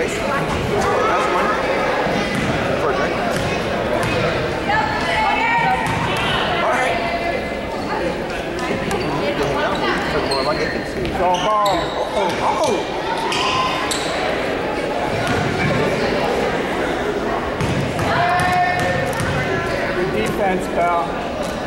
face. That's one. For a drink. Alright. You can hang out with for more like Oh, oh. Good defense, pal.